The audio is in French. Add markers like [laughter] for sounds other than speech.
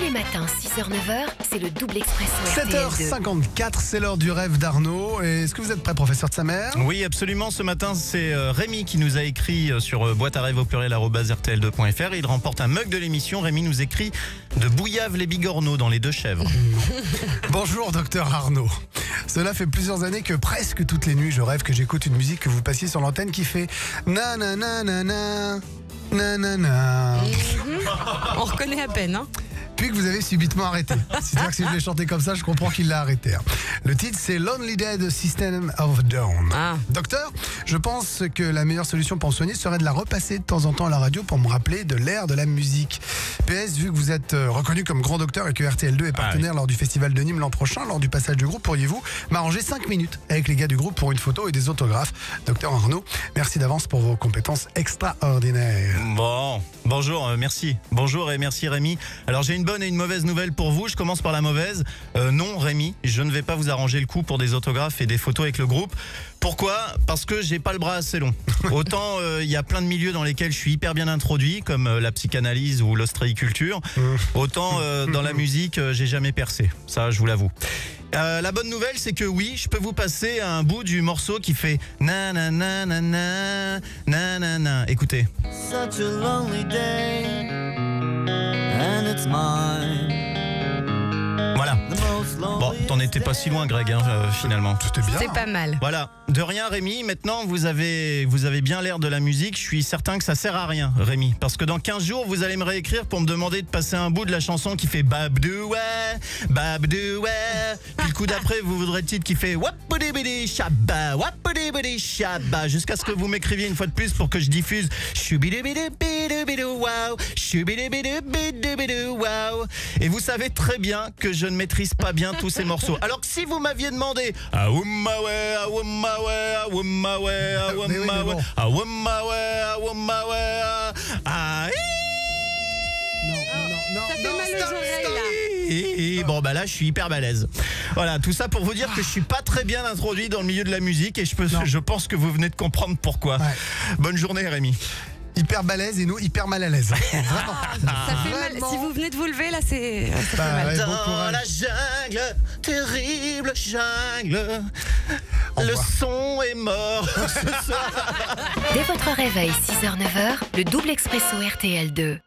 Les matins, 6h-9h, c'est le double expresso. 7h54, c'est l'heure du rêve d'Arnaud. Est-ce que vous êtes prêt, professeur de sa mère Oui, absolument. Ce matin, c'est euh, Rémi qui nous a écrit euh, sur euh, boîte à rêve au pluriel rtl2.fr. Il remporte un mug de l'émission. Rémi nous écrit de Bouillave les Bigorneaux dans les deux chèvres. [laughs] Bonjour, docteur Arnaud. Cela fait plusieurs années que presque toutes les nuits, je rêve que j'écoute une musique que vous passiez sur l'antenne qui fait na na na na na. Na na. [laughs] On reconnaît à peine, hein puis que vous avez subitement arrêté. C'est-à-dire que si je l'ai chanté comme ça, je comprends qu'il l'a arrêté. hein. Le titre, c'est Lonely Dead System of a Down. Ah. Docteur, je pense que la meilleure solution pour me soigner serait de la repasser de temps en temps à la radio pour me rappeler de l'air de la musique. PS, vu que vous êtes euh, reconnu comme grand docteur et que RTL2 est partenaire lors du festival de Nîmes l'an prochain, lors du passage du groupe, pourriez-vous m'arranger 5 minutes avec les gars du groupe pour une photo et des autographes? Docteur Arnaud, merci d'avance pour vos compétences extraordinaires. Bon, bonjour, euh, merci. Bonjour et merci Rémi. Alors j'ai une bonne et une mauvaise nouvelle pour vous. Je commence par la mauvaise. Euh, non, Rémi, je ne vais pas vous arranger le coup pour des autographes et des photos avec le groupe. Pourquoi? Parce que j'ai pas le bras assez long. [laughs] Autant euh, il y a plein de milieux dans lesquels je suis hyper bien introduit, comme euh, la psychanalyse ou l'ostréiculture. Mmh. Autant [laughs] dans la musique, j'ai jamais percé. Ça, je vous l'avoue. La bonne nouvelle, c'est que oui, je peux vous passer un bout du morceau qui fait na na na na na na na. Écoutez. Such a lonely day. Voilà. Bon, t'en étais pas si loin, Greg, hein, euh, finalement. C'était bien. C'est pas mal. Voilà, de rien Rémi, maintenant vous avez, vous avez bien l'air de la musique, je suis certain que ça sert à rien Rémi, parce que dans 15 jours vous allez me réécrire pour me demander de passer un bout de la chanson qui fait Babdoué, Babdoué, puis le coup d'après vous voudrez le titre qui fait Wapoudibidi Shabba, Wapoudibidi Shabba, jusqu'à ce que vous m'écriviez une fois de plus pour que je diffuse wow, Choubidibidibidibidou, wow. Et vous savez très bien que je ne maîtrise pas bien tous ces morceaux. [laughs] Alors que si vous m'aviez demandé Wummawe, ah bon. ah ah ah ah et, et bah là je suis hyper balèze. Voilà, tout ça pour vous dire que je suis pas très bien introduit dans le milieu de la musique et je, peux, Non. je pense que vous venez de comprendre pourquoi. Ouais. Bonne journée Rémi. Hyper balèze et nous hyper mal à l'aise. [laughs] Vraiment. Ça fait mal. Si vous venez de vous lever, là, c'est. Ça fait Bah, mal. ouais, bon Dans courage. la jungle, terrible jungle, Au le revoir. son est mort ce [laughs] soir. [laughs] Dès votre réveil, 6h-9h, le double expresso RTL2.